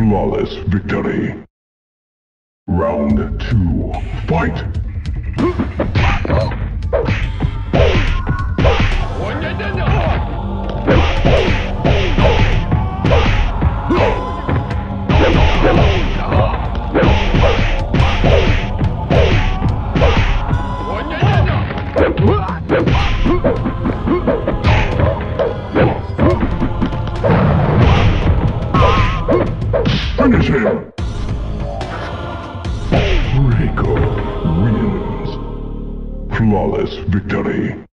flawless victory. Round two, fight! Finish him! Reiko wins. Flawless victory.